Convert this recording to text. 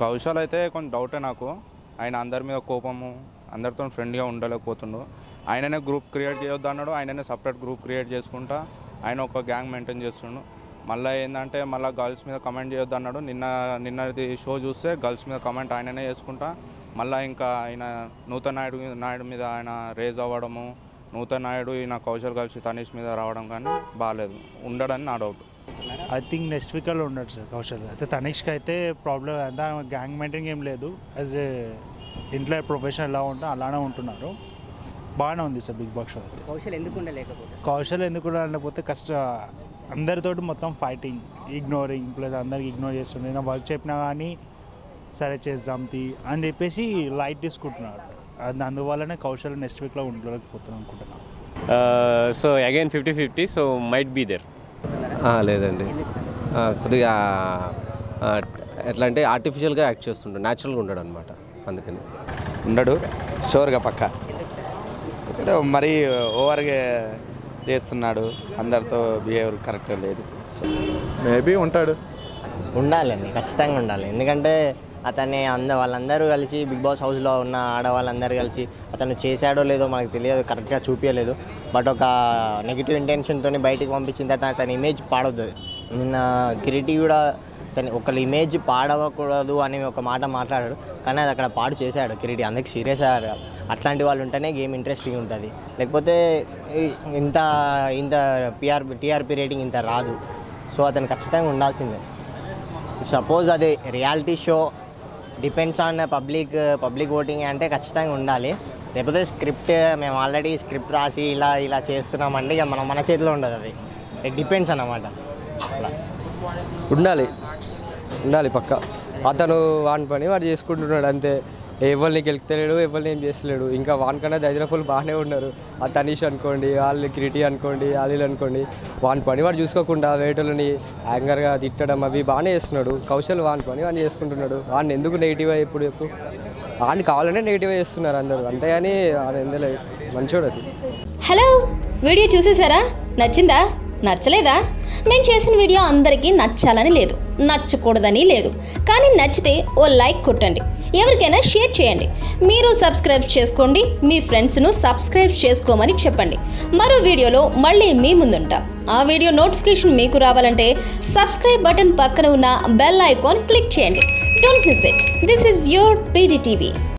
కౌశల్ అయితే కొంచెం డౌటే నాకు. ఆయన అందరి మీద కోపము అందరితో ఫ్రెండ్గా ఉండలేకపోతుండు. ఆయననే గ్రూప్ క్రియేట్ చేయొద్దు అన్నాడు ఆయననే సపరేట్ గ్రూప్ క్రియేట్ చేసుకుంటా ఆయన ఒక గ్యాంగ్ మెయింటైన్ చేస్తుండు. మళ్ళీ ఏంటంటే మళ్ళీ గర్ల్స్ మీద కమెంట్ చేయొద్దు అన్నాడు. నిన్న నిన్నది షో చూస్తే గర్ల్స్ మీద కమెంట్ ఆయననే చేసుకుంటా. మళ్ళీ ఇంకా ఆయన నూతన్ నాయుడు నాయుడు మీద ఆయన రేజ్ అవ్వడము నూతన్ నాయుడు ఈయన కౌశల్ కలిసి తనీష్ మీద రావడం కానీ బాగాలేదు ఉండడని నా డౌట్ ఐ థింక్ నెక్స్ట్ వీక్లో ఉండడు సార్ కౌశల్. అయితే తనిష్కి అయితే ప్రాబ్లం అంతా గ్యాంగ్ మెయింటైన్ ఏం లేదు. యాజ్ ఏ ఇంట్లో ప్రొఫెషన్ ఎలా ఉంటే అలానే ఉంటున్నారు. బాగానే ఉంది సార్ బిగ్ బాస్ షో అయితే. కౌశల్ ఎందుకు ఉండలేకపోతే? కౌశల్ ఎందుకు అనకపోతే కష్ట అందరితోటి మొత్తం ఫైటింగ్ ఇగ్నోరింగ్ ప్లస్ అందరికి ఇగ్నోర్ చేస్తుండే. నేను వర్క్ చెప్పినా కానీ సరే చేద్దాం తీ అని చెప్పేసి లైట్ తీసుకుంటున్నాడు అది అందువల్లనే కౌశల్ నెక్స్ట్ వీక్లో ఉండలేకపోతున్నాను అనుకుంటున్నాను so again fifty fifty so might be there లేదండి. కొద్దిగా ఆ, ఎట్లా అంటే ఆర్టిఫిషియల్గా యాక్ట్ చేస్తుంటాడు న్యాచురల్గా ఉండడు అనమాట అందుకని. ఉండడు షోర్గా పక్క. ఇక్కడ మరీ ఓవర్గా చేస్తున్నాడు అందరితో బిహేవియర్ కరెక్ట్గా లేదు. సో మేబీ ఉంటాడు. ఉండాలండి ఖచ్చితంగా ఉండాలి. ఎందుకంటే అతన్ని అంద వాళ్ళందరూ కలిసి బిగ్ బాస్ హౌస్లో ఉన్న ఆడవాళ్ళందరూ కలిసి అతను చేశాడో లేదో మనకు తెలియదు కరెక్ట్గా చూపించలేదు బట్ ఒక నెగిటివ్ ఇంటెన్షన్తో బయటికి పంపించిన తర్వాత అతని ఇమేజ్ పాడవుతుంది నిన్న కిరీటి కూడా తను ఒకళ్ళ ఇమేజ్ పాడవకూడదు అని ఒక మాట మాట్లాడాడు. కానీ అది అక్కడ పాడు చేశాడు కిరీటి. అందుకు సీరియస్ అయ్యారు. అట్లాంటి వాళ్ళు ఉంటేనే గేమ్ ఇంట్రెస్టింగ్ ఉంటుంది. లేకపోతే ఇంత ఇంత పిఆర్ టీఆర్పీ రేటింగ్ ఇంత రాదు. సో అతను ఖచ్చితంగా ఉండాల్సిందే. సపోజ్ అది reality show depends on public public voting అంటే ఖచ్చితంగా ఉండాలి. లేకపోతే స్క్రిప్ట్ మేము ఆల్రెడీ స్క్రిప్ట్ రాసి ఇలా ఇలా చేస్తున్నామంటే ఇక మన మన చేతిలో ఉండదు అది. ఇట్ డిపెండ్స్ అన్నమాట. అలా ఉండాలి. ఉండాలి పక్క. అతను వాని పని వాడు చేసుకుంటున్నాడు అంతే. ఎవరిని గెలుపుతలేడు ఎవరిని ఏం చేస్తలేడు. ఇంకా వానికన్నా దైదనపులు బాగానే ఉన్నారు. ఆ తనీష్ అనుకోండి వాళ్ళు క్రిటి అనుకోండి వాళ్ళు అనుకోండి వాని పని వాడు చూసుకోకుండా వేటలని యాంగర్గా తిట్టడం అవి బాగానే చేస్తున్నాడు. కౌశల్ వాని పని వాడిని చేసుకుంటున్నాడు. వాడిని ఎందుకు నెగిటివ్ ఎప్పుడు ఎప్పుడు వాడిని కావాలనే నెగిటివ్ చేస్తున్నారు అందరూ. అంతేగాని వాడు ఎందులో మంచోడు అసలు. హలో వీడియో చూసేసారా? నచ్చిందా? నచ్చలేదా? మేము చేసిన వీడియో అందరికీ నచ్చాలని లేదు. నచ్చకూడదని లేదు. కానీ నచ్చితే ఓ లైక్ కొట్టండి. ఎవరికైనా షేర్ చేయండి. మీరు సబ్స్క్రైబ్ చేసుకోండి మీ ఫ్రెండ్స్ను సబ్స్క్రైబ్ చేసుకోమని చెప్పండి. మరో వీడియోలో మళ్ళీ మీ ముందుంటాం. ఆ వీడియో నోటిఫికేషన్ మీకు రావాలంటే సబ్స్క్రైబ్ బటన్ పక్కన ఉన్న బెల్ ఐకాన్ క్లిక్ చేయండి. Don't miss it this is your PD TV